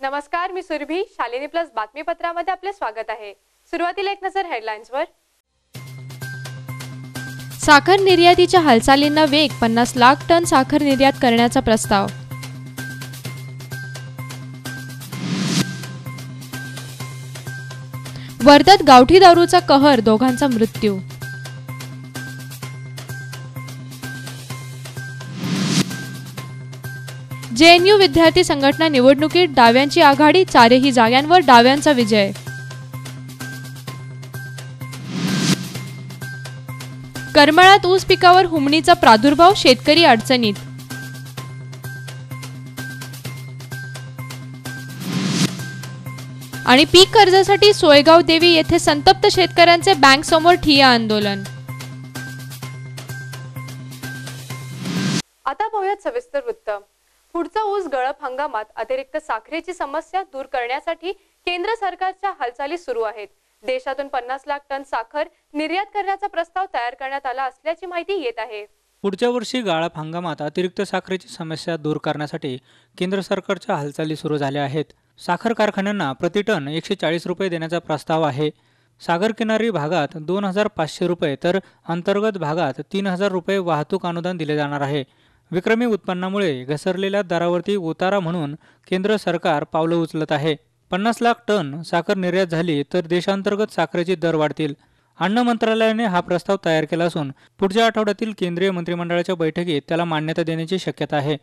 नमस्कार मी सुरभी. शालिनी प्लस बातमीपत्रामध्ये आपले स्वागत आहे. सुरुवातीला एक नजर हेडलाईन्सवर साखर निर्यातीच्या हालचालींना वेग पन्नास लाख टन साखर निर्यात करण्याचा प्रस्ताव. वर्ध्यात गावठी दारूचा कहर दोघांचा मृत्यू. जेएनयू विद्यार्थी संघटना निवडणुकीत डाव्यांची आघाडी चारही जागांवर डाव्यांचा विजय. करमाळ्यात ऊस पिकावर हुमणीचा प्रादुर्भाव शेतकरी अडचणीत आणि पीक कर्जासाठी सोयगाव देवी येथे संतप्त शेतकऱ्यांचे बँक समोर ठिय्या आंदोलन. आता पाहूयात सविस्तर वृत्त. पुढचा ऊस गळप हंगामात अतिरिक्त साखरेची समस्या दूर करण्यासाठी केंद्र सरकारच्या हालचाली सुरू आहेत. देशातून पन्नास लाख टन साखर निर्यात करण्याचा प्रस्ताव तयार करण्यात आला असल्याची माहिती येत आहे. पुढच्या वर्षी गाळप हंगामात अतिरिक्त साखरेची समस्या दूर करण्यासाठी केंद्र सरकारच्या हालचाली सुरू झाल्या आहेत. साखर कारखान्यांना प्रति टन एकशे चाळीस रुपये देण्याचा प्रस्ताव आहे. सागर किनारी भागात दोन हजार पाचशे रुपये तर अंतर्गत भागात तीन हजार रुपये वाहतूक अनुदान दिले जाणार आहे. विक्रमी उत्पन्नामुळे घसरलेल्या दरावरती उतारा म्हणून केंद्र सरकार पावलं उचलत आहे. पन्नास लाख टन साखर निर्यात झाली तर देशांतर्गत साखरेचे दर वाढतील. अन्न मंत्रालयाने हा प्रस्ताव तयार केला असून पुढच्या आठवड्यातील केंद्रीय मंत्रिमंडळाच्या बैठकीत त्याला मान्यता देण्याची शक्यता आहे.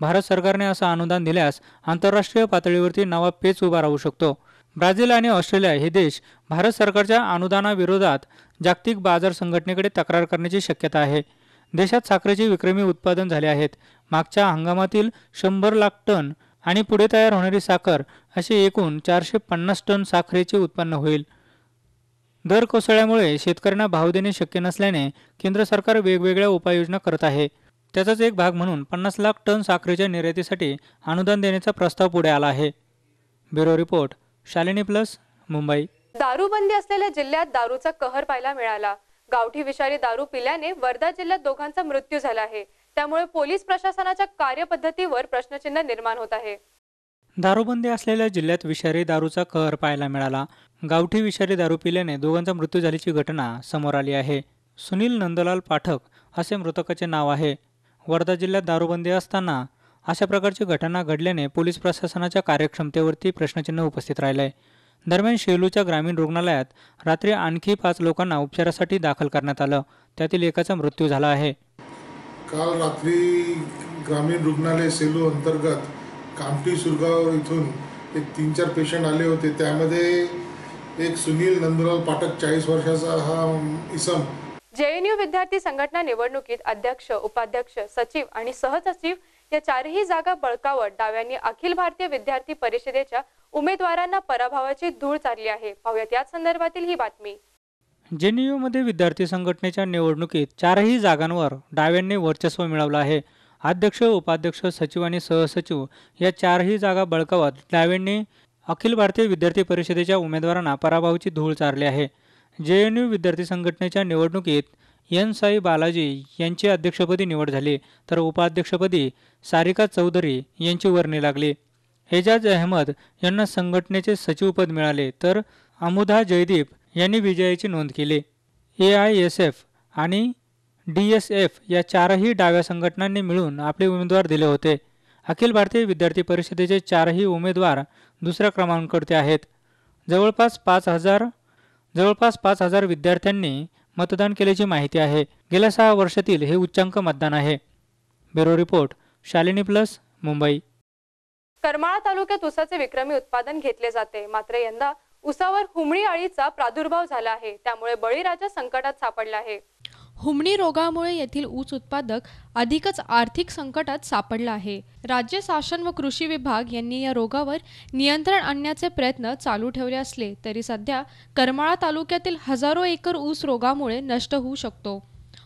भारत सरकारने असं अनुदान दिल्यास आंतरराष्ट्रीय पातळीवरती नवा पेच उभा राहू शकतो. ब्राझील आणि ऑस्ट्रेलिया हे देश भारत सरकारच्या अनुदानाविरोधात जागतिक बाजार संघटनेकडे तक्रार करण्याची शक्यता आहे. देशात साखरेचे विक्रमी उत्पादन झाले आहेत. मागच्या हंगामातील शंभर लाख टन आणि पुढे तयार होणारी साखर असे एकूण चारशे पन्नास टन साखरेचे उत्पन्न होईल. दर कोसळ्यामुळे शेतकऱ्यांना भाव देणे शक्य नसल्याने केंद्र सरकार वेगवेगळ्या उपाययोजना करत आहे. त्याचाच एक भाग म्हणून पन्नास लाख टन साखरेच्या निर्यातीसाठी अनुदान देण्याचा प्रस्ताव पुढे आला आहे. Bureau report Shalini plus Mumbai. दारूबंदी असलेल्या जिल्ह्यात दारूचा कहर पाहायला मिळाला. गावठी विषारी दारू पिल्याने वर्धा जिल्ह्यात दोघांचा मृत्यू झाला आहे. त्यामुळे पोलीस प्रशासनाच्या कार्यपद्धतीवर प्रश्नचिन्ह निर्माण होत आहे. दारूबंदी असलेल्या जिल्ह्यात विषारी दारूचा कहर पाहायला मिळाला. गावठी विषारी दारू पिल्याने दोघांचा मृत्यू झाल्याची घटना समोर आली आहे. सुनील नंदलाल पाठक असे मृतकाचे नाव आहे. वर्धा जिल्ह्यात दारूबंदी असताना अशा प्रकारची घटना घडल्याने पोलीस प्रशासनाच्या कार्यक्षमतेवरती प्रश्नचिन्ह उपस्थित राहिले आहे दरम्यान शेलूच्या ग्रामीण रुग्णालयात रात्री आणखी पाच लोकांना उपचारासाठी दाखल करण्यात आलं. त्यातील एकाचा मृत्यू झाला आहे. काल रात्री ग्रामीण रुग्णालय सेलू अंतर्गत कामठी सुरगाव इथून एक तीन चार पेशंट आले होते. त्यामध्ये एक सुनील नंदलाल पाठक चाळीस वर्षाचा हा इसम. जेएनयू विद्यार्थी संघटना निवडणुकीत अध्यक्ष उपाध्यक्ष सचिव आणि सहसचिव या चारही जागा बळकावत डाव्यांनी अखिल भारतीय विद्यार्थी परिषदेच्या उमेदवारांना पराभवाची धूळ चालली आहे. पाहुयात याच संदर्भातील ही बातमी. जेएनयूमध्ये विद्यार्थी संघटनेच्या निवडणुकीत चारही जागांवर डाव्यांनी वर्चस्व मिळवलं आहे. अध्यक्ष उपाध्यक्ष सचिव आणि सहसचिव या चारही जागा बळकावत डाव्यांनी अखिल भारतीय विद्यार्थी परिषदेच्या उमेदवारांना पराभवाची धूळ चारली आहे. जे एन यू विद्यार्थी संघटनेच्या निवडणुकीत एन साई बालाजी यांची अध्यक्षपदी निवड झाली तर उपाध्यक्षपदी सारिका चौधरी यांची वर्णी लागली. एजाज अहमद यांना संघटनेचे सचिवपद मिळाले तर अमुधा जयदीप यांनी विजयाची नोंद केली. ए आय एस एफ आणि डी एस एफ या चारही डाव्या संघटनांनी मिळून आपले उमेदवार दिले होते. अखिल भारतीय विद्यार्थी परिषदेचे चारही उमेदवार दुसऱ्या क्रमांकावरती आहेत. जवळपास पाच हजार जवळपास पाच हजार विद्यार्थ्यांनी मतदान केल्याची माहिती आहे. गेल्या सहा वर्षातील हे उच्चांक मतदान आहे. Bureau report Shalini plus Mumbai. Karmala तालुक्यात ऊसाचे विक्रमी उत्पादन घेतले जाते. मात्र यंदा उसावर हुमणी अळीचा प्रादुर्भाव झाला आहे. त्यामुळे बळीराजा संकटात सापडला आहे. हुमणी रोगामुळे येथील ऊस उत्पादक अधिकच आर्थिक संकटात सापडला आहे. राज्य शासन व कृषी विभाग यांनी या रोगावर नियंत्रण आणण्याचे प्रयत्न चालू ठेवले असले तरी सध्या करमाळा तालुक्यातील हजारो एकर ऊस रोगामुळे नष्ट होऊ शकतो.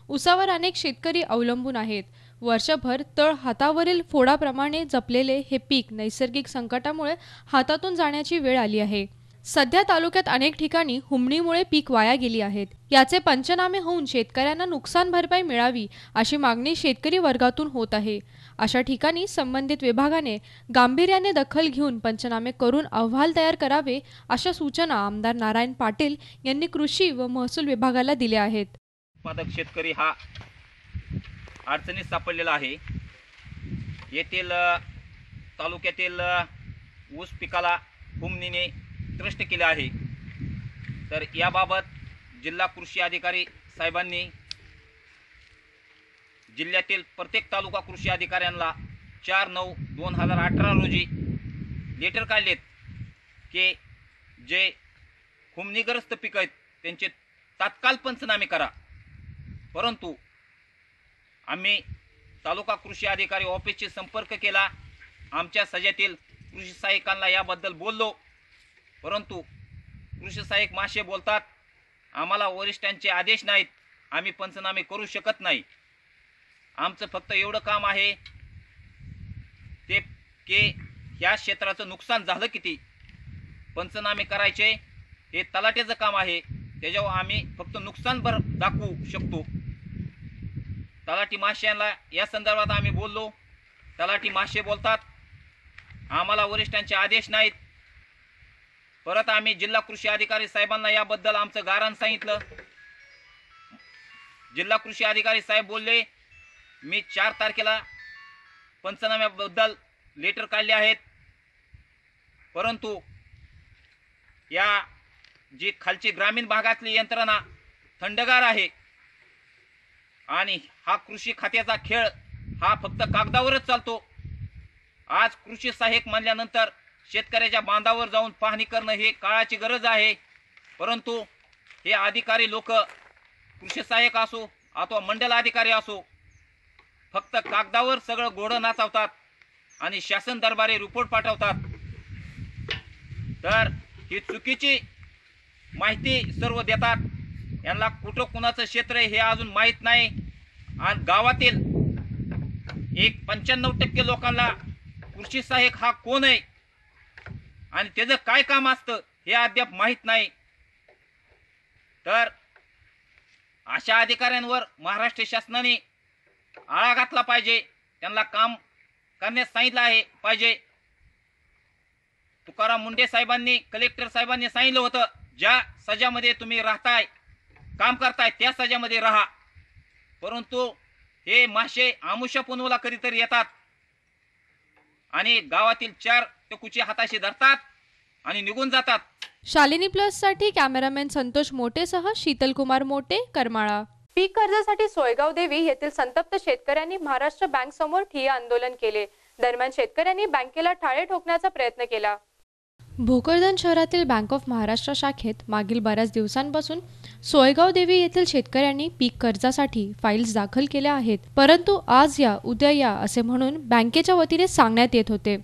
उसावर अनेक शेतकरी अवलंबून आहेत. वर्षभर तळ हातावरील फोडाप्रमाणे जपलेले हे पीक नैसर्गिक संकटामुळे हातातून जाण्याची वेळ आली आहे. सध्या तालुक्यात अनेक ठिकाणी हुमणीमुळे पीक वाया गेली आहेत. याचे पंचनामे होऊन शेतकऱ्यांना नुकसान भरपाई मिळावी अशी मागणी शेतकरी वर्गातून होत आहे. अशा ठिकाणी संबंधित विभागाने गांभीर्याने दखल घेऊन पंचनामे करून अहवाल तयार करावे अशा सूचना आमदार नारायण पाटील यांनी कृषी व महसूल विभागाला दिल्या आहेत. उत्पादक शेतकरी हा अडचणीत सापडलेला आहे. येथील तालुक्यातील ऊस पिकाला हुमणीने निकृष्ट केले आहे. तर याबाबत जिल्हा कृषी अधिकारी साहेबांनी जिल्ह्यातील प्रत्येक तालुका कृषी अधिकाऱ्यांना चार नऊ दोन हजार अठरा रोजी लेटर काढलेत की जे हुमणीग्रस्त पिकं आहेत त्यांचे तात्काळ पंचनामे करा. परंतु आम्ही तालुका कृषी अधिकारी ऑफिसशी संपर्क केला. आमच्या सज्यातील कृषी सहाय्यकांना याबद्दल बोललो. परंतु कृषी सहाय्यक मासे बोलतात आम्हाला वरिष्ठांचे आदेश नाहीत. आम्ही पंचनामे करू शकत नाही. आमचं फक्त एवढं काम आहे ते के ह्या क्षेत्राचं नुकसान झालं किती? पंचनामे करायचे हे तलाट्याचं काम आहे. त्याच्यावर आम्ही फक्त नुकसान भर दाखवू शकतो. तलाठी माश्यांना या संदर्भात आम्ही बोललो. तलाठी माशे बोलतात आम्हाला वरिष्ठांचे आदेश नाहीत. परत आम्ही जिल्हा कृषी अधिकारी साहेबांना याबद्दल आमचं गारण सांगितलं. जिल्हा कृषी अधिकारी साहेब बोलले मी चार तारखेला पंचनाम्याबद्दल लेटर काढले आहेत. परंतु या जी खालची ग्रामीण भागातली यंत्रणा थंडगार आहे आणि हा कृषी खात्याचा खेळ हा फक्त कागदावरच चालतो. आज कृषी सहाय्यक म्हणल्यानंतर शेतकऱ्याच्या बांधावर जाऊन पाहणी करणं हे काळाची गरज आहे. परंतु हे अधिकारी लोक कृषी सहाय्यक असो अथवा मंडल अधिकारी असो फक्त कागदावर सगळं घोडं नाचवतात आणि शासन दरबारी रिपोर्ट पाठवतात. तर ही चुकीची माहिती सर्व देतात. यांना कुठं कुणाचं क्षेत्र आहे हे अजून माहीत नाही. आणि गावातील एक पंच्याण्णव टक्के लोकांना कृषी सहाय्यक हा कोण आहे? आणि त्याचं काय काम असतं हे अद्याप माहीत नाही. तर अशा अधिकाऱ्यांवर महाराष्ट्र शासनाने आळा घातला पाहिजे. त्यांना काम करण्यास सांगितलं आहे पाहिजे. तुकाराम मुंडे साहेबांनी कलेक्टर साहेबांनी सांगितलं होतं ज्या सजामध्ये तुम्ही राहताय काम करताय त्या सजामध्ये राहा. परंतु हे मासे आमुष्या पुनवला कधीतरी येतात. आणि गावातील चार टकुची हाताशी धरतात आणि निघून जातात. शालिनी प्लससाठी कॅमेरामॅन संतोष मोटेसह शीतलकुमार मोटे करमाळा. पीक कर्जासाठी सोयगाव देवी येथील संतप्त शेतकऱ्यांनी महाराष्ट्र बँक समोर ठिय्या आंदोलन केले. दरम्यान शेतकऱ्यांनी बँकेला टाळे ठोकण्याचा प्रयत्न केला. भोकरदन शहरातील बँक ऑफ महाराष्ट्र शाखेत मागील बऱ्याच दिवसांपासून सोयगाव देवी येथील शेतकऱ्यांनी पीक कर्जासाठी फाईल्स दाखल केल्या आहेत. परंतु आज या उद्या या असे म्हणून बँकेच्या वतीने सांगण्यात येत होते.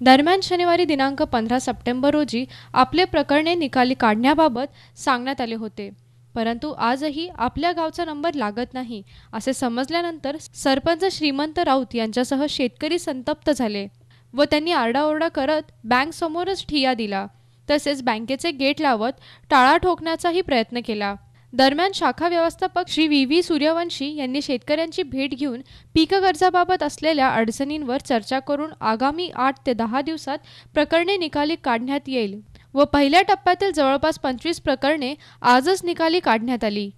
दरम्यान शनिवारी दिनांक पंधरा सप्टेंबर रोजी आपले प्रकरणे निकाली काढण्याबाबत सांगण्यात आले होते. परंतु आजही आपल्या गावचा नंबर लागत नाही असे समजल्यानंतर सरपंच श्रीमंत राऊत यांच्यासह शेतकरी संतप्त झाले व त्यांनी आरडाओरडा करत बँक समोरच ठिया दिला. तसेच बँकेचे गेट लावत टाळा ठोकण्याचाही प्रयत्न केला. दरम्यान शाखा व्यवस्थापक श्री व्ही व्ही सूर्यवंशी यांनी शेतकऱ्यांची भेट घेऊन पीक कर्जाबाबत असलेल्या अडचणींवर चर्चा करून आगामी आठ ते दहा दिवसात प्रकरणे निकाली काढण्यात येईल व पहिल्या टप्प्यातील जवळपास पंचवीस प्रकरणे आजच निकाली काढण्यात आली.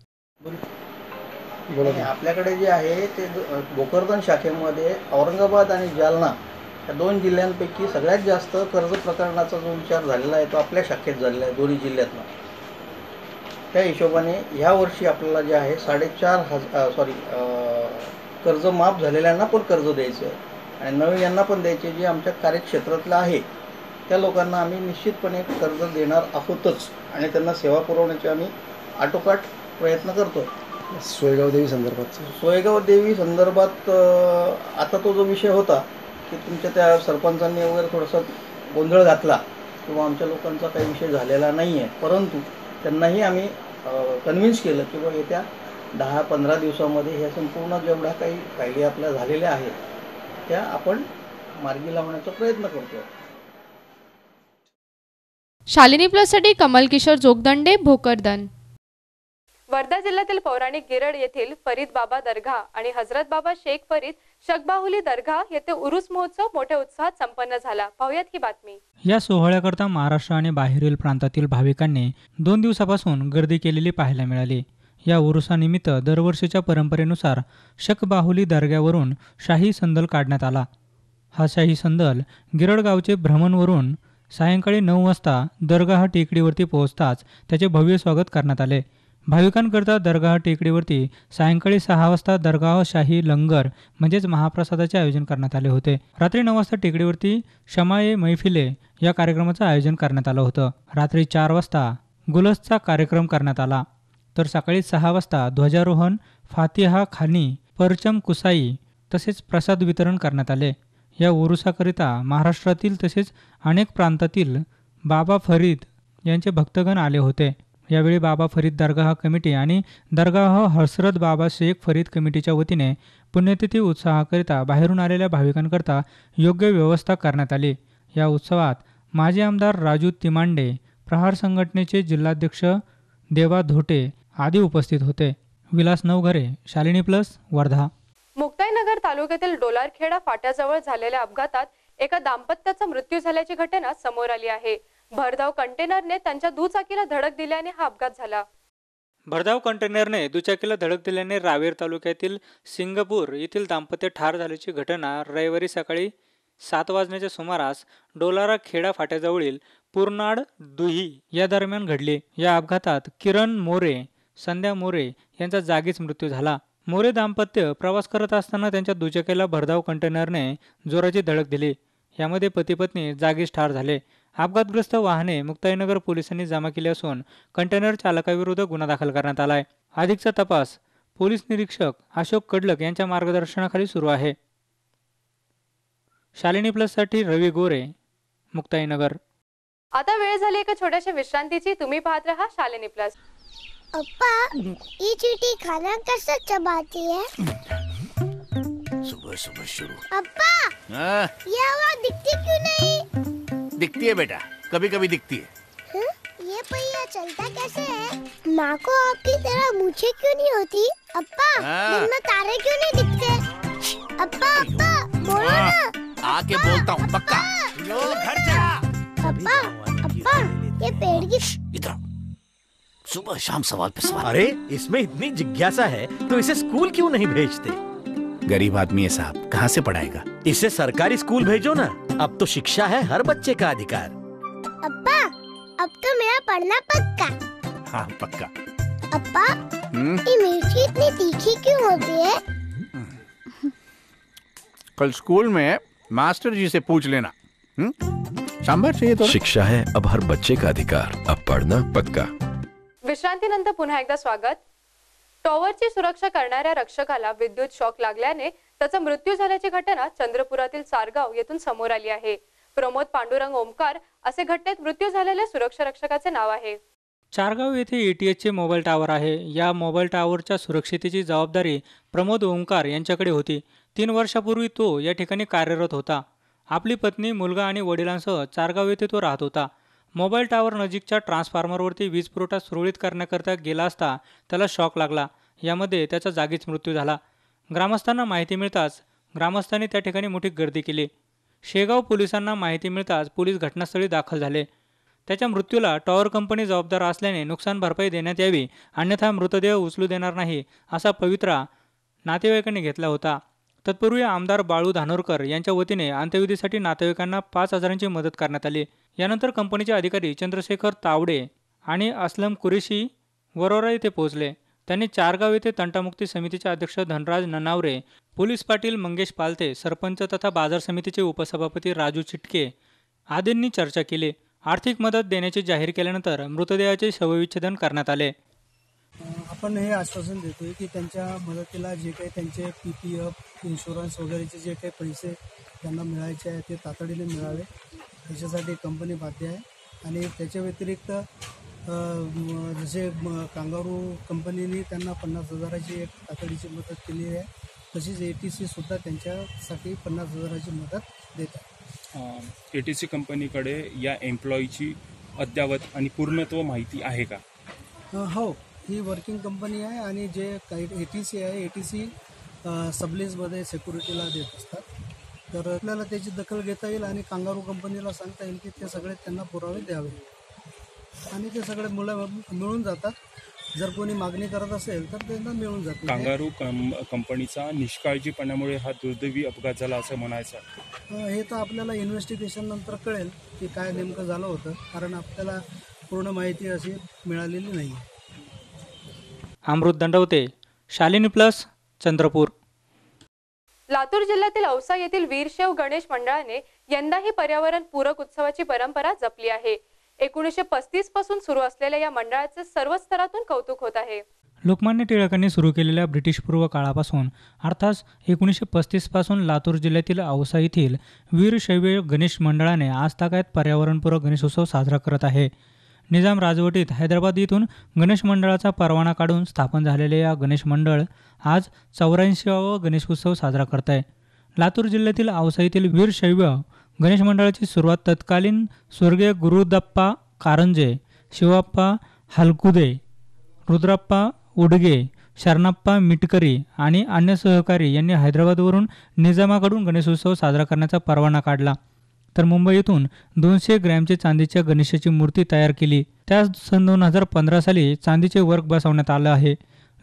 आणि आपल्याकडे जे आहे ते दो- भोकरदन शाखेमध्ये औरंगाबाद आणि जालना या दोन जिल्ह्यांपैकी सगळ्यात जास्त कर्ज प्रकरणाचा जो विचार झालेला आहे तो आपल्या शाखेत झालेला आहे दोन्ही जिल्ह्यातला त्या हिशोबाने ह्या वर्षी आपल्याला जे आहे साडेचार हजार सॉरी कर्ज माफ झालेल्यांना पण कर्ज द्यायचं आहे. आणि नवीन यांना पण द्यायचे जे आमच्या कार्यक्षेत्रातलं आहे त्या लोकांना आम्ही निश्चितपणे कर्ज देणार आहोतच. आणि त्यांना सेवा पुरवण्याचे आम्ही आटोकाट प्रयत्न करतो सोयगाव देवी संदर्भात. सोयगाव देवी संदर्भात आता तो जो विषय होता की तुमच्या त्या सरपंचांनी वगैरे थोडासा गोंधळ घातला किंवा आमच्या लोकांचा काही विषय झालेला नाही आहे परंतु त्यांनाही आम्ही कन्व्हिन्स केलं की बाबा येत्या दहा पंधरा दिवसामध्ये ह्या संपूर्ण जेवढ्या काही फायली आपल्या झालेल्या आहेत त्या आपण मार्गी लावण्याचा प्रयत्न करतो शालिनी प्लससाठी कमल किशोर जोगदंडे भोकरदन. वर्धा जिल्ह्यातील पौराणिक गिरड येथील फरीद बाबा दर्गा आणि हजरत बाबा शेख फरीद शकबाहुली दर्गा येथे उरुस महोत्सव मोठ्या उत्साहात संपन्न झाला. पाहुयात ही बातमी. या सोहळ्याकरता महाराष्ट्र आणि बाहेरील प्रांतातील भाविकांनी दोन दिवसापासून गर्दी केलेली पाहायला मिळाली. या उरुसानिमित्त दरवर्षीच्या परंपरेनुसार शकबाहुली दर्ग्यावरून शाही संदल काढण्यात आला. हा शाही संदल गिरडगावचे भ्रमणवरून सायंकाळी नऊ वाजता दर्गाह टेकडीवरती पोहोचताच त्याचे भव्य स्वागत करण्यात आले. भाविकांकरता दर्गाह टेकडीवरती सायंकाळी सहा वाजता दर्गाह शाही लंगर म्हणजेच महाप्रसादाचे आयोजन करण्यात आले होते. रात्री नऊ वाजता टेकडीवरती शमाये मैफिले या कार्यक्रमाचं आयोजन करण्यात आलं होतं. रात्री चार वाजता गुलसचा कार्यक्रम करण्यात आला. तर सकाळी सहा वाजता ध्वजारोहण फातिहा खानी परचम कुसाई तसेच प्रसाद वितरण करण्यात आले. या उरुसाकरिता महाराष्ट्रातील तसेच अनेक प्रांतातील बाबा फरीद यांचे भक्तगण आले होते. यावेळी बाबा फरीद दर्गाह कमिटी आणि दर्गाह हसरत बाबा शेख फरीद कमिटीच्या वतीने पुण्यतिथी उत्साहाकरिता बाहेरून आलेल्या भाविकांकरता योग्य व्यवस्था करण्यात आली. या उत्सवात माजी आमदार राजू तिमांडे प्रहार संघटनेचे जिल्हाध्यक्ष देवा धोटे आदी उपस्थित होते. विलास नवघरे शालिनी प्लस वर्धा. मुक्ताईनगर तालुक्यातील डोलारखेडा फाट्याजवळ झालेल्या अपघातात एका दाम्पत्याचा मृत्यू झाल्याची घटना समोर आली आहे. भरधाव कंटेनरने त्यांच्या दुचाकीला धडक दिल्याने हा अपघात झाला. भरधाव कंटेनरने दुचाकीला धडक दिल्याने रावेर तालुक्यातील सिंगपूर येथील दाम्पत्य ठार झाल्याची घटना रविवारी सकाळी सात वाजण्याच्या सुमारास डोलारा खेडा फाट्याजवळील पूर्नाड दुही या दरम्यान घडली. या अपघातात किरण मोरे संध्या मोरे यांचा जागीच मृत्यू झाला. मोरे दाम्पत्य प्रवास करत असताना त्यांच्या दुचाकीला भरधाव कंटेनरने जोराची धडक दिली. यामध्ये पती पत्नी जागीच ठार झाले. अपघातग्रस्त वाहने मुक्ताईनगर पोलिसांनी जमा केली असून कंटेनर चालकाविरुद्ध गुन्हा दाखल करण्यात आलाय. अधिकचा तपास पोलीस निरीक्षक अशोक कडलक यांच्या मार्गदर्शनाखाली सुरू आहे. शालिनी प्लससाठी रवी गोरे मुक्ताईनगर. आता वेळ झाली एका छोट्याशा विश्रांतीची. तुम्ही पाहत रहा शालिनी प्लस अप्पा ये चीटी खाना कैसे चबाती है सुबह सुबह शुरू. अप्पा हाँ, ये आवाज दिखती क्यों नहीं? दिखती है बेटा कभी कभी दिखती है। हं? ये पहिया चलता कैसे है? माँ को आपकी तरह मूछे क्यों नहीं होती? अप्पा हाँ। दिन में तारे क्यों नहीं दिखते? अप्पा अप्पा बोलो ना। आके बोलता हूँ पक्का। लो घर जा। अप्पा अप्पा ये पेड़ की इधर सुबह शाम सवाल पे सवाल। अरे इसमें इतनी जिज्ञासा है तो इसे स्कूल क्यों नहीं भेजते? गरीब आदमी है साहब कहाँ से पढ़ाएगा? इसे सरकारी स्कूल भेजो ना। अब तो शिक्षा है हर बच्चे का अधिकार। अप्पा अब तो मेरा पढ़ना पक्का। हाँ पक्का। अप्पा हम्म, ये मिर्ची इतनी तीखी क्यों होती है? कल स्कूल में मास्टर जी से पूछ लेना। हम्म? सांभर चाहिए तो शिक्षा है अब हर बच्चे का अधिकार। अब पढ़ना पक्का। विश्रांतीनंतर पुन्हा एकदा स्वागत। टॉवर टॉवरची सुरक्षा करणाऱ्या रक्षकाला विद्युत शॉक लागल्याने त्याचा मृत्यू झाल्याची घटना चंद्रपुरातील सारगाव येथून समोर आली आहे. प्रमोद पांडुरंग ओमकार असे घटनेत मृत्यू झालेल्या सुरक्षा रक्षकाचे नाव आहे. चारगाव येथे एटीएचचे मोबाईल टावर आहे. या मोबाईल टावरच्या सुरक्षितेची जबाबदारी प्रमोद ओंकार यांच्याकडे होती. तीन वर्षापूर्वी तो या ठिकाणी कार्यरत होता. आपली पत्नी मुलगा आणि वडिलांसह चारगाव येथे तो राहत होता. मोबाईल टावर नजीकच्या ट्रान्सफॉर्मरवरती वीज पुरवठा सुरळीत करण्याकरता गेला असता त्याला शॉक लागला. यामध्ये त्याचा जागीच मृत्यू झाला. ग्रामस्थांना माहिती मिळताच ग्रामस्थांनी त्या ठिकाणी मोठी गर्दी केली. शेगाव पोलिसांना माहिती मिळताच पोलीस घटनास्थळी दाखल झाले. त्याच्या मृत्यूला टॉवर कंपनी जबाबदार असल्याने नुकसान भरपाई देण्यात यावी अन्यथा मृतदेह उचलू देणार नाही असा पवित्रा नातेवाईकांनी घेतला होता. तत्पूर्वी आमदार बाळू धानोरकर यांच्या वतीने अंत्यविधीसाठी नातेवाईकांना पाच हजारांची मदत करण्यात आली. यानंतर कंपनीचे अधिकारी चंद्रशेखर तावडे आणि असलम कुरेशी वरोरा येथे पोहोचले. त्यांनी चारगाव येथे तंटामुक्ती समितीचे अध्यक्ष धनराज ननावरे पोलीस पाटील मंगेश पालते सरपंच तथा बाजार समितीचे उपसभापती राजू चिटके आदींनी चर्चा केली. आर्थिक मदत देण्याचे जाहीर केल्यानंतर मृतदेहाचे शवविच्छेदन करण्यात आले. आपण हे आश्वासन देतोय की त्यांच्या मदतीला जे काही त्यांचे पी पी एफ इन्शुरन्स वगैरेचे जे काही पैसे त्यांना मिळायचे आहे ते तातडीने मिळावे. त्याच्यासाठी कंपनी बाध्य आहे. आणि त्याच्या व्यतिरिक्त जसे कांगारू कंपनीने त्यांना पन्नास हजाराची एक तातडीची मदत केली आहे. तशीच ए टी सीसुद्धा त्यांच्यासाठी पन्नास हजाराची मदत देत आहे. ए टी सी कंपनीकडे या एम्प्लॉईची अद्ययावत आणि पूर्णत्व माहिती आहे का? हो ही वर्किंग कंपनी आहे आणि जे काही ए टी सी आहे ए टी सी सबलीजमध्ये सेक्युरिटीला देत असतात. तर आपल्याला त्याची दखल घेता येईल आणि कांगारू कंपनीला सांगता येईल की ते सगळे त्यांना पुरावे द्यावे. आणि ते सगळे मुलं मिळून जातात. जर कोणी मागणी करत असेल तर त्यांना मिळून जाते. कांगारू कं कंपनीचा निष्काळजीपणामुळे हा दुर्दैवी अपघात झाला असं म्हणायचं हे तर आपल्याला इन्व्हेस्टिगेशन नंतर कळेल की काय नेमकं झालं होतं. कारण आपल्याला पूर्ण माहिती अशी मिळालेली नाही अमृत दंडवते शालिनी प्लस चंद्रपूर. लातूर जिल्ह्यातील औसा येथील वीरशैव गणेश मंडळाने यंदाही पर्यावरण पूरक उत्सवाची परंपरा जपली आहे. एकोणीसशे पस्तीसपासून सुरू असलेल्या या मंडळाचे सर्व स्तरातून कौतुक होत आहे. लोकमान्य टिळकांनी सुरू केलेल्या ब्रिटिशपूर्व काळापासून अर्थात एकोणीसशे पस्तीसपासून लातूर जिल्ह्यातील औसा येथील वीरशैव गणेश मंडळाने आजतागायत पर्यावरणपूरक गणेशोत्सव साजरा करत आहे. निजाम राजवटीत हैदराबाद येथून गणेश मंडळाचा परवाना काढून स्थापन झालेले या गणेश मंडळ आज चौऱ्याऐंशीवा गणेशोत्सव साजरा करत आहे. लातूर जिल्ह्यातील औसा येथील वीरशैव गणेश मंडळाची सुरुवात तत्कालीन स्वर्गीय गुरुदप्पा कारंजे शिवाप्पा हलकुदे रुद्राप्पा उडगे शरणप्पा मिटकरी आणि अन्य सहकारी यांनी हैदराबादवरून निजामाकडून गणेशोत्सव साजरा करण्याचा परवाना काढला. तर मुंबई येथून दोनशे ग्रॅमचे चांदीच्या गणेशाची मूर्ती तयार केली. त्याच सन दोन हजार पंधरा साली चांदीचे वर्क बसवण्यात आलं आहे.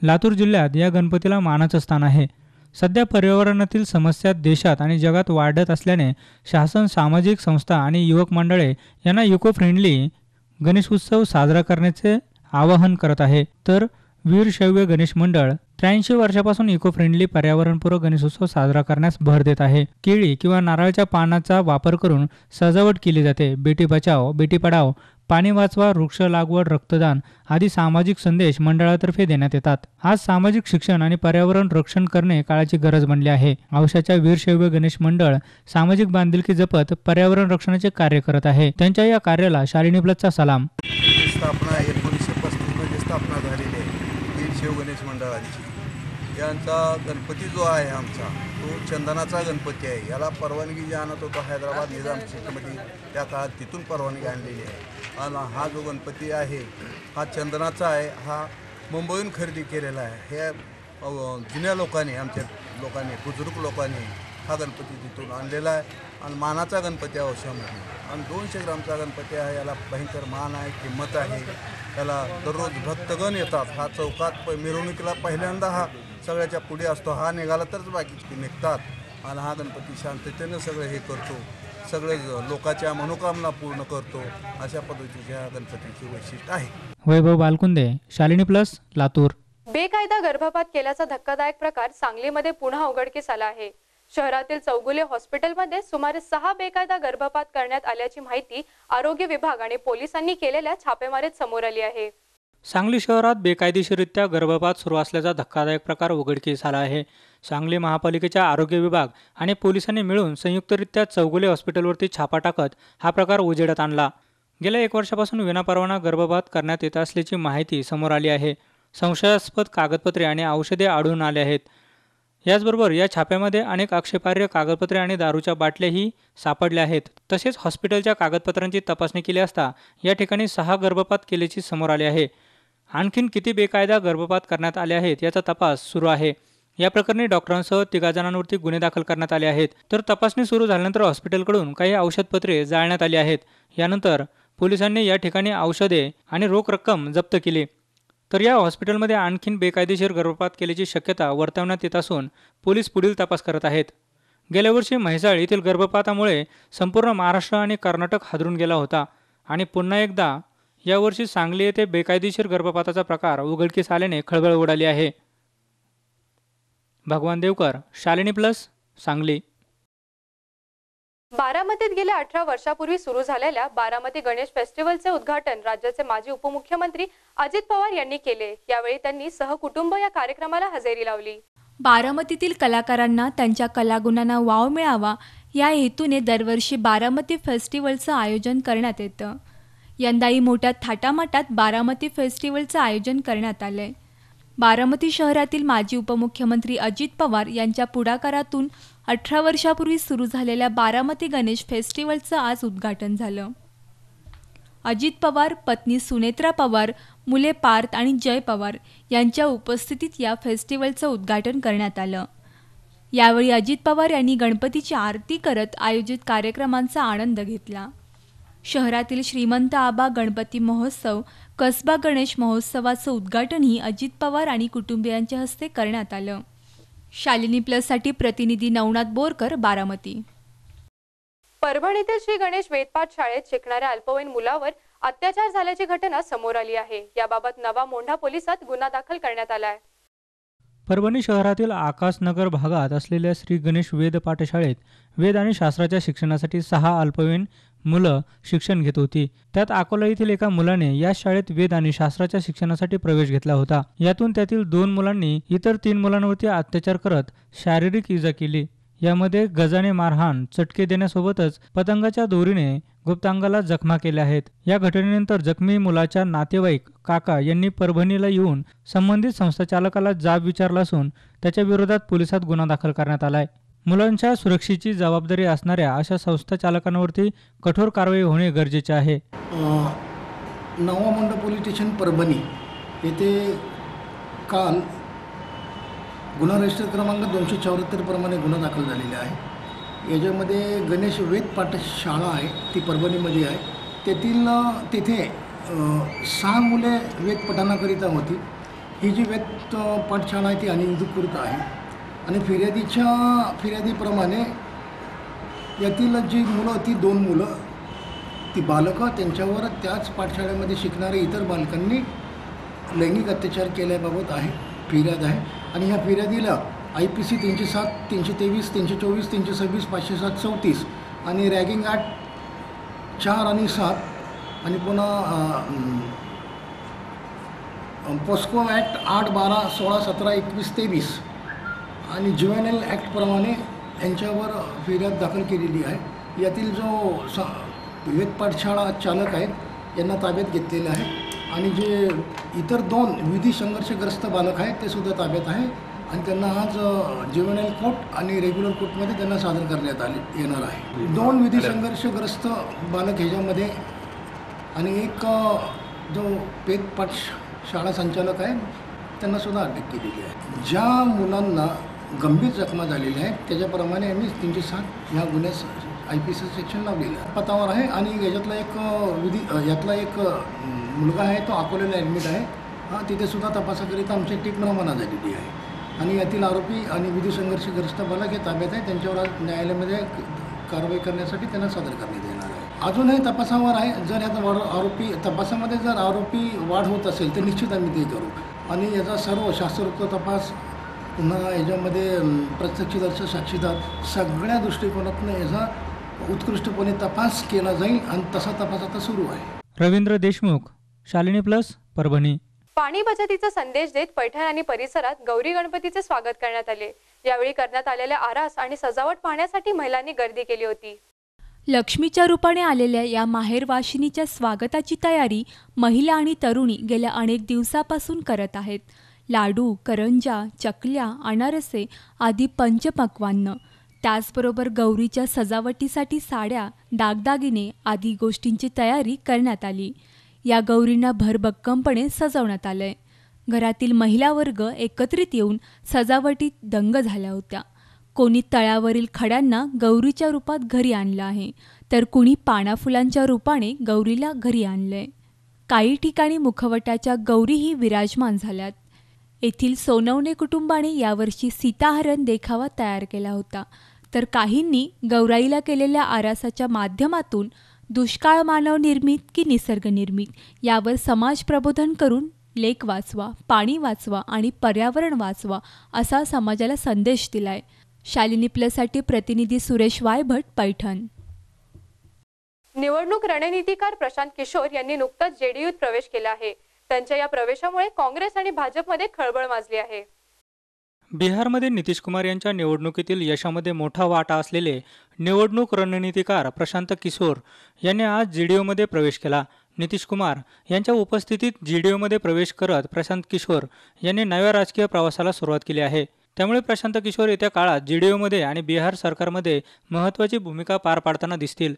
लातूर जिल्ह्यात या गणपतीला मानाचं स्थान आहे. सध्या पर्यावरणातील समस्या देशात आणि जगात वाढत असल्याने शासन सामाजिक संस्था आणि युवक मंडळे यांना इको फ्रेंडली गणेशोत्सव साजरा करण्याचे आवाहन करत आहे. तर वीरशैव्य गणेश मंडळ त्र्याऐंशी वर्षापासून इको फ्रेंडली पर्यावरणपूरक गणेशोत्सव साजरा करण्यास भर देत आहे. केळी किंवा नारळाच्या पानाचा वापर करून सजावट केली जाते. बेटी बचाव बेटी पढाव पाणी वाचवा वृक्ष लागवड रक्तदान आदी सामाजिक संदेश मंडळातर्फे देण्यात येतात. आज सामाजिक शिक्षण आणि पर्यावरण रक्षण करणे काळाची गरज बनली आहे. औषाच्या वीरशैव गणेश मंडळ सामाजिक बांधिलकी जपत पर्यावरण रक्षणाचे कार्य करत आहे. त्यांच्या या कार्याला शालिनी प्लसचा सलाम. स्थापना एकोणीसशे पस्तीसमध्ये स्थापना झालेली आहे. वीरशैव गणेश मंडळाची. यांचा गणपती जो आहे आमचा तो चंदनाचा गणपती आहे. याला परवानगी जी आणत होतो हैदराबाद निजाम सिटीमध्ये त्या काळात तिथून परवानगी आणलेली आहे. आणि हा जो गणपती आहे हा चंदनाचा आहे हा मुंबईहून खरेदी केलेला आहे. हे जुन्या लोकांनी आमच्या लोकांनी बुजुर्ग लोकांनी हा गणपती तिथून आणलेला आहे. आणि मानाचा गणपती आहे औषधामध्ये आणि दोनशे ग्रामचा गणपती आहे याला भयंकर मान आहे किंमत आहे. त्याला दररोज भक्तगण येतात. हा चौकात प मिरवणुकीला पहिल्यांदा हा सगळ्याच्या पुढे असतो. हा निघाला तरच बाकीचे निघतात. आणि हा गणपती शांततेनं सगळं हे करतो. सगळे लोकांच्या मनोकामना पूर्ण करतो अशा पद्धतीच्या ह्या गणपतीचे वैशिष्ट्य आहे. वैभव बालकुंदे शालिनी प्लस लातूर. बेकायदा गर्भपात केल्याचा धक्कादायक प्रकार सांगलीमध्ये पुन्हा उघडकीस आला आहे. शहरातील चौगुले हॉस्पिटलमध्ये सुमारे सहा बेकायदा गर्भपात करण्यात आल्याची माहिती आरोग्य विभाग आणि पोलिसांनी केलेल्या छापेमारीत समोर आली आहे. सांगली शहरात बेकायदेशीररित्या गर्भपात सुरू असल्याचा धक्कादायक प्रकार उघडकीस आला आहे. सांगली महापालिकेच्या आरोग्य विभाग आणि पोलिसांनी मिळून संयुक्तरित्या चौगुले हॉस्पिटलवरती छापा टाकत हा प्रकार उजेडात आणला. गेल्या एक वर्षापासून विनापरवाना गर्भपात करण्यात येत असल्याची माहिती समोर आली आहे. संशयास्पद कागदपत्रे आणि औषधे आढळून आले आहेत. याचबरोबर या छाप्यामध्ये अनेक आक्षेपार्ह कागदपत्रे आणि दारूच्या बाटल्याही सापडल्या आहेत. तसेच हॉस्पिटलच्या कागदपत्रांची तपासणी केली असता या ठिकाणी सहा गर्भपात केल्याची समोर आले आहे. आणखीन किती बेकायदा गर्भपात करण्यात आले आहेत याचा तपास सुरू आहे. या प्रकरणी डॉक्टरांसह तिघा जणांवरती गुन्हे दाखल करण्यात आले आहेत. तर तपासणी सुरू झाल्यानंतर हॉस्पिटलकडून काही औषधपत्रे जाळण्यात आली आहेत. यानंतर पोलिसांनी या ठिकाणी औषधे आणि रोख रक्कम जप्त केली. तर या हॉस्पिटलमध्ये आणखीन बेकायदेशीर गर्भपात केल्याची शक्यता वर्तवण्यात येत असून पोलीस पुढील तपास करत आहेत. गेल्या वर्षी म्हैसाळ येथील गर्भपातामुळे संपूर्ण महाराष्ट्र आणि कर्नाटक हादरून गेला होता आणि पुन्हा एकदा यावर्षी सांगली येथे बेकायदेशीर गर्भपाताचा प्रकार उघडकीस आल्याने खळबळ उडाली आहे. भगवान देवकर शालिनी प्लस सांगली. बारामतीत गेल्या अठरा वर्षापूर्वी सुरू झालेल्या बारामती गणेश फेस्टिवलचे उद्घाटन राज्याचे माजी उपमुख्यमंत्री अजित पवार यांनी केले. यावेळी त्यांनी सहकुटुंब या कार्यक्रमाला हजेरी लावली. बारामतीतील कलाकारांना त्यांच्या कलागुणांना वाव मिळावा या हेतूने दरवर्षी बारामती फेस्टिवलचं आयोजन करण्यात येतं. यंदाही मोठ्या थाटामाटात बारामती फेस्टिवलचं आयोजन करण्यात आलंय. बारामती शहरातील माजी उपमुख्यमंत्री अजित पवार यांच्या पुढाकारातून अठरा वर्षापूर्वी सुरू झालेल्या बारामती गणेश फेस्टिवलचं आज उद्घाटन झालं. अजित पवार पत्नी सुनेत्रा पवार मुले पार्थ आणि जय पवार यांच्या उपस्थितीत या फेस्टिवलचं उद्घाटन करण्यात आलं. यावेळी अजित पवार यांनी गणपतीची आरती करत आयोजित कार्यक्रमांचा आनंद घेतला. शहरातील श्रीमंत आबा गणपती महोत्सव कसबा गणेश महोत्सवाचं उद्घाटनही अजित पवार आणि कुटुंबियांच्या हस्ते करण्यात आलं. शालिनी प्लससाठी प्रतिनिधी नवनाथ बोरकर बारामती. परभणीतील श्री गणेश वेदपाठ शाळेत शिकणाऱ्या अल्पवयीन मुलावर अत्याचार झाल्याची घटना समोर आली आहे. याबाबत नवा मोंढा पोलिसात गुन्हा दाखल करण्यात आला आहे परभणी शहरातील आकाशनगर भागात असलेल्या श्री गणेश वेद पाठशाळेत वेद आणि शास्त्राच्या शिक्षणासाठी सहा अल्पवयीन मुलं शिक्षण घेत होती. त्यात अकोला येथील एका मुलाने या शाळेत वेद आणि शास्त्राच्या शिक्षणासाठी प्रवेश घेतला होता. यातून त्यातील दोन मुलांनी इतर तीन मुलांवरती अत्याचार करत शारीरिक इजा केली. यामध्ये गजाने मारहाण चटके देण्यासोबतच पतंगाच्या दोरीने गुप्तांगाला जखमा केल्या आहेत. या घटनेनंतर जखमी मुलाच्या नातेवाईक काका यांनी परभणीला येऊन संबंधित संस्था चालकाला जाब विचारला असून त्याच्या विरोधात पोलिसात गुन्हा दाखल करण्यात आलाय. मुलांच्या सुरक्षेची जबाबदारी असणाऱ्या अशा संस्था चालकांवरती कठोर कारवाई होणे गरजेचे आहे. नवा पोलीस स्टेशन परभणी येथे काल गुन्हा रजिस्टर क्रमांक दोनशे चौऱ्याहत्तर प्रमाणे गुन्हा दाखल झालेला आहे. याच्यामध्ये गणेश वेद पाठशाळा आहे ती परभणीमध्ये आहे. तेथील तेथे तिथे सहा मुले वेद पठणाकरिता होती. ही जी वेद पाठशाळा आहे ती अनिंदूकृत आहे. आणि फिर्यादीच्या फिर्यादीप्रमाणे यातील जी मुलं ती दोन मुलं ती बालकं त्यांच्यावर त्याच पाठशाळेमध्ये शिकणाऱ्या इतर बालकांनी लैंगिक अत्याचार केल्याबाबत आहे फिर्याद आहे. आणि ह्या फिर्यादीला आय पी सी तीनशे सात तीनशे तेवीस तीनशे चोवीस तीनशे सव्वीस पाचशे सात चौतीस आणि रॅगिंग ॲक्ट चार आणि सात आणि पुन्हा अं, पॉस्को ॲक्ट आठ बारा सोळा सतरा एकवीस तेवीस आणि ज्युएनएल ॲक्टप्रमाणे यांच्यावर फिर्याद दाखल केलेली आहे. यातील जो स विवेक पाठशाळा चालक आहेत यांना ताब्यात घेतलेले आहे. आणि जे इतर दोन विधी संघर्षग्रस्त बालक आहेत ते सुद्धा ताब्यात आहे. आणि त्यांना आज ज्युएनएल कोर्ट आणि रेग्युलर कोर्टमध्ये त्यांना सादर करण्यात आले येणार आहे. दोन विधी संघर्षग्रस्त बालक ह्याच्यामध्ये आणि एक जो पेद पाठ शाळा संचालक आहे त्यांना सुद्धा अटक केलेली आहे. ज्या मुलांना गंभीर जखमा झालेल्या आहेत. त्याच्याप्रमाणे आम्ही तीनशे सात ह्या गुन्ह्यास आय पी सी सेक्शन लावलेलं आहे पतावर आहे आणि याच्यातला एक विधी यातला एक मुलगा आहे तो अकोल्याला ॲडमिट आहे. हा तिथेसुद्धा तपासाकरिता आमची टीम रवाना झालेली आहे आणि यातील आरोपी आणि विधी संघर्षग्रस्त बालक हे ताब्यात आहे. त्यांच्यावर आज न्यायालयामध्ये कारवाई करण्यासाठी त्यांना सादर करण्यात येणार आहे. अजूनही तपासावर आहे. जर याचा वाढ आरोपी तपासामध्ये जर आरोपी वाढ होत असेल तर निश्चित आम्ही ते करू. आणि याचा सर्व शास्त्रोक्त तपास पुन्हा याच्यामध्ये प्रत्यक्षदर्शी साक्षीदार सगळ्या दृष्टिकोनातून याचा उत्कृष्टपणे तपास केला जाईल आणि तसा तपास आता सुरू आहे. रवींद्र देशमुख शालिनी प्लस परभणी. पाणी बचतीचा संदेश देत पैठण आणि परिसरात गौरी गणपतीचे स्वागत करण्यात आले. यावेळी करण्यात आलेल्या आरास आणि सजावट पाहण्यासाठी महिलांनी गर्दी केली होती. लक्ष्मीच्या रूपाने आलेल्या या माहेरवाशिनीच्या स्वागताची तयारी महिला आणि तरुणी गेल्या अनेक दिवसापासून करत आहेत. लाडू करंजा चकल्या अनारसे आदी पंचपक्वान्न. त्याचबरोबर गौरीच्या सजावटीसाठी साड्या दागदागिने आदी गोष्टींची तयारी करण्यात आली. या गौरींना भरभक्कमपणे सजवण्यात आलंय. घरातील महिला वर्ग एकत्रित येऊन सजावटीत दंग झाल्या होत्या. कोणी तळ्यावरील खड्यांना गौरीच्या रूपात घरी आणलं आहे तर कुणी पानाफुलांच्या रूपाने गौरीला घरी आणलंय. काही ठिकाणी मुखवटाच्या गौरीही विराजमान झाल्यात. येथील सोनवणे कुटुंबाने यावर्षी सीताहरण देखावा तयार केला होता. तर काहींनी गौराईला केलेल्या आरासाच्या माध्यमातून दुष्काळ मानव निर्मित की निसर्ग निर्मित यावर समाज प्रबोधन करून लेक वाचवा पाणी वाचवा आणि पर्यावरण वाचवा असा समाजाला संदेश दिलाय. शालिनी प्लससाठी प्रतिनिधी सुरेश वायभट पैठण. निवडणूक रणनीतिकार प्रशांत किशोर यांनी नुकताच जेडीयूत प्रवेश केला आहे. त्यांच्या या प्रवेशामुळे काँग्रेस आणि भाजपमध्ये खळबळ माजली आहे. बिहारमध्ये नितीश कुमार यांच्या निवडणुकीतील यशामध्ये मोठा वाटा असलेले निवडणूक रणनीतिकार प्रशांत किशोर यांनी आज जी डी ओमध्ये प्रवेश केला. नितीश कुमार यांच्या उपस्थितीत जी डी ओमध्ये प्रवेश करत प्रशांत किशोर यांनी नव्या राजकीय प्रवासाला सुरुवात केली आहे. त्यामुळे प्रशांत किशोर येत्या काळात जी डी ओमध्ये आणि बिहार सरकारमध्ये महत्त्वाची भूमिका पार पाडताना दिसतील.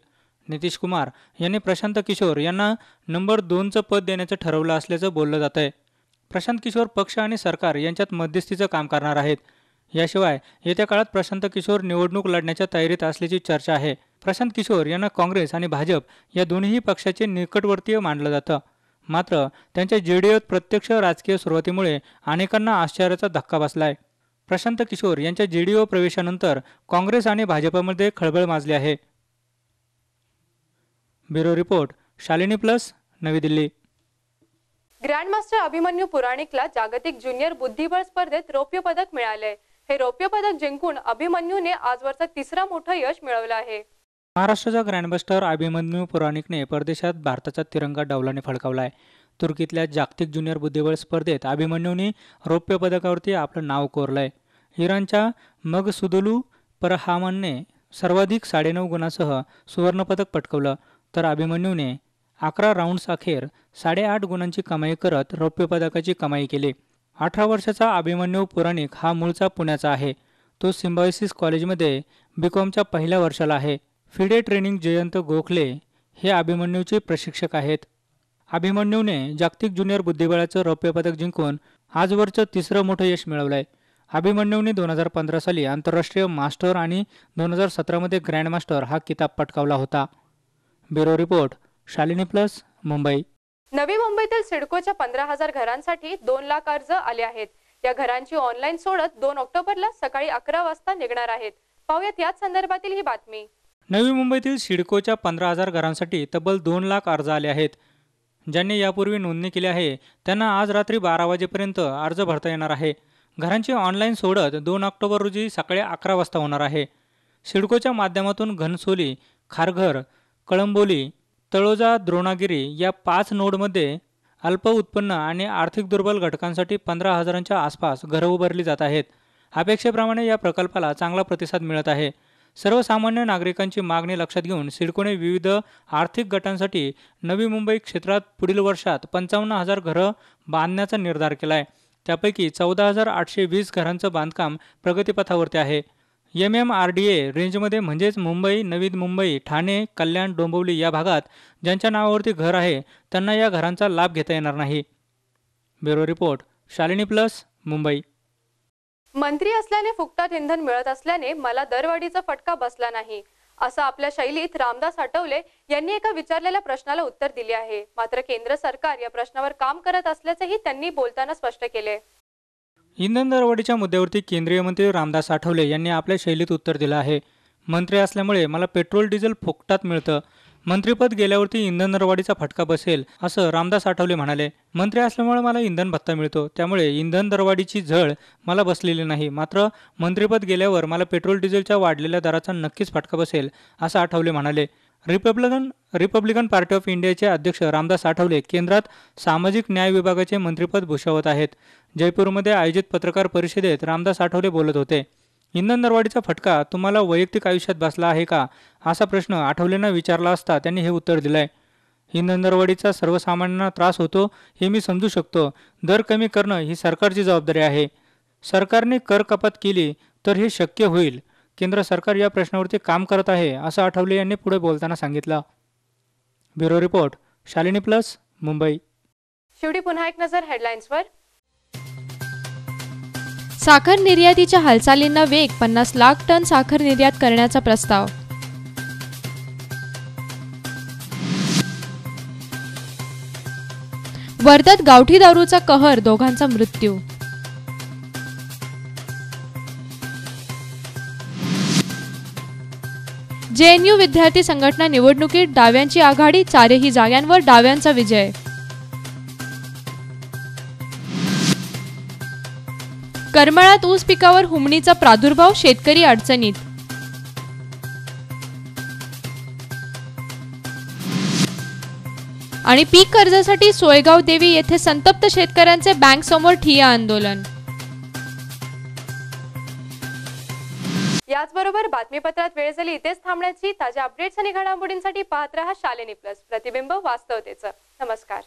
नितीश कुमार यांनी प्रशांत किशोर यांना नंबर दोनचं पद देण्याचं ठरवलं असल्याचं बोललं जात आहे प्रशांत किशोर पक्ष आणि सरकार यांच्यात मध्यस्थीचं काम करणार आहेत. याशिवाय येत्या काळात प्रशांत किशोर निवडणूक लढण्याच्या तयारीत असल्याची चर्चा आहे. प्रशांत किशोर यांना काँग्रेस आणि भाजप या दोन्ही पक्षाचे निकटवर्तीय मानलं जातं. मात्र त्यांच्या जे डी ओत प्रत्यक्ष राजकीय सुरुवातीमुळे अनेकांना आश्चर्याचा धक्का बसला आहे प्रशांत किशोर यांच्या जे डी ओ प्रवेशानंतर काँग्रेस आणि भाजपमध्ये खळबळ माजली आहे. ब्युरो रिपोर्ट शालिनी प्लस नवी दिल्ली. ग्रँडमास्टर अभिमन्यू पुराणिकला जागतिक ज्युनियर बुद्धिबळ स्पर्धेत रौप्य पदक मिळाले हे रौप्य पदक जिंकून अभिमन्यूने आजवरचा तिसरा मोठं यश मिळवलं आहे. महाराष्ट्राचा ग्रँडमास्टर अभिमन्यू पुराणिकने परदेशात भारताचा तिरंगा डौलाने फडकावला आहे तुर्कीतल्या जागतिक ज्युनियर बुद्धिबळ स्पर्धेत अभिमन्यूने रौप्य पदकावरती आपलं नाव कोरलं आहे इराणच्या मगसुदुलू परहामनने सर्वाधिक साडेनऊ गुणासह सुवर्णपदक पटकवलं. तर अभिमन्यूने अकरा राऊंड्स अखेर साडेआठ गुणांची कमाई करत रौप्यपदकाची कमाई केली. अठरा वर्षाचा अभिमन्यू पुराणिक हा मूळचा पुण्याचा आहे. तो सिम्बायोसिस कॉलेजमध्ये बी कॉमच्या पहिल्या वर्षाला आहे. फिडे ट्रेनिंग जयंत गोखले हे अभिमन्यूचे प्रशिक्षक आहेत. अभिमन्यूने जागतिक ज्युनियर बुद्धिबळाचं रौप्यपदक जिंकून आजवरचं तिसरं मोठं यश मिळवलं आहे अभिमन्यूने दोन हजार पंधरा साली आंतरराष्ट्रीय मास्टर आणि दोन हजार सतरामध्ये ग्रँडमास्टर हा किताब पटकावला होता. Bureau report Shalini plus Mumbai. Navi मुंबईतील सिडकोच्या पंधरा हजार घरांसाठी दोन लाख अर्ज आले आहेत. या घरांची ऑनलाईन सोडत दोन ऑक्टोबरला सकाळी अकरा वाजता निघणार आहेत. पाहुयात याच संदर्भातील ही बातमी. नवी मुंबईतील सिडकोच्या पंधरा हजार घरांसाठी तब्बल दोन लाख अर्ज आले आहेत. ज्यांनी यापूर्वी नोंदणी केली आहे त्यांना आज रात्री बारा वाजेपर्यंत अर्ज भरता येणार आहे. घरांची ऑनलाईन सोडत दोन ऑक्टोबर रोजी सकाळी अकरा वाजता होणार आहे. सिडकोच्या माध्यमातून घनसोली खारघर कळंबोली तळोजा द्रोणागिरी या पाच नोडमध्ये अल्प उत्पन्न आणि आर्थिक दुर्बल घटकांसाठी पंधरा हजारांच्या आसपास घरं उभारली जात आहेत. अपेक्षेप्रमाणे या प्रकल्पाला चांगला प्रतिसाद मिळत आहे. सर्वसामान्य नागरिकांची मागणी लक्षात घेऊन सिडकोने विविध आर्थिक गटांसाठी नवी मुंबई क्षेत्रात पुढील वर्षात पंचावन्न हजार घरं बांधण्याचा निर्धार केला आहे त्यापैकी चौदा हजार आठशे वीस घरांचं बांधकाम प्रगतीपथावरती आहे. M M R D A रेंजमध्ये म्हणजेच मुंबई नवी मुंबई ठाणे कल्याण डोंबिवली या भागात ज्यांच्या नावावरती घर आहे त्यांना या घरांचा लाभ घेता येणार नाही. Bureau report Shalini plus Mumbai. मंत्री असल्याने फुकटात इंधन मिळत असल्याने मला दरवाढीचा फटका बसला नाही असं आपल्या शैलीत रामदास आठवले यांनी एका विचारलेल्या प्रश्नाला उत्तर दिले आहे. मात्र केंद्र सरकार या प्रश्नावर काम करत असल्याचेही त्यांनी बोलताना स्पष्ट केले. इंधन दरवाढीच्या मुद्द्यावरती केंद्रीय मंत्री रामदास आठवले यांनी आपल्या शैलीत उत्तर दिलं आहे. मंत्री असल्यामुळे मला पेट्रोल डिझेल फोकटात मिळतं. मंत्रीपद गेल्यावरती इंधन दरवाढीचा फटका बसेल असं रामदास आठवले म्हणाले. मंत्री असल्यामुळे मला इंधन भत्ता मिळतो. त्यामुळे इंधन दरवाढीची झळ मला बसलेली नाही. मात्र मंत्रीपद गेल्यावर मला पेट्रोल डिझेलच्या वाढलेल्या दराचा नक्कीच फटका बसेल असं आठवले म्हणाले. रिपब्लिकन रिपब्लिकन पार्टी ऑफ इंडियाचे अध्यक्ष रामदास आठवले केंद्रात सामाजिक न्याय विभागाचे मंत्रिपद भूषवत आहेत. जयपूरमध्ये आयोजित पत्रकार परिषदेत रामदास आठवले बोलत होते. इंधन दरवाढीचा फटका तुम्हाला वैयक्तिक आयुष्यात बसला आहे का? असा प्रश्न आठवलेंना विचारला असता त्यांनी हे उत्तर दिलंय. इंधन दरवाढीचा सर्वसामान्यांना त्रास होतो हे मी समजू शकतो. दर कमी करणं ही सरकारची जबाबदारी आहे. सरकारने कर कपात केली तर हे शक्य होईल. केंद्र सरकार या प्रश्नावरती काम करत आहे असं आठवले यांनी पुढे बोलताना सांगितलं. Bureau report Shalini plus Mumbai. शेवटी पुन्हा एक नजर हेडलाईन्सवर साखर निर्यातीच्या हालचालींना वेग पन्नास लाख टन साखर निर्यात करण्याचा प्रस्ताव. वर्ध्यात गावठी दारूचा कहर दोघांचा मृत्यू. जेएनयू विद्यार्थी संघटना निवडणुकीत डाव्यांची आघाडी चारही जागांवर डाव्यांचा विजय. करमाळ्यात ऊस पिकावर हुमणीचा प्रादुर्भाव शेतकरी अडचणीत. आणि पीक कर्जासाठी सोयगाव देवी येथे संतप्त शेतकऱ्यांचे बँक समोर ठिय्या आंदोलन. याचबरोबर बातमीपत्रात वेळ झाली इथेच थांबण्याची. ताज्या अपडेट्स आणि घडामोडींसाठी पाहत रहा शालिनी प्लस. प्रतिबिंब वास्तवतेचं. नमस्कार.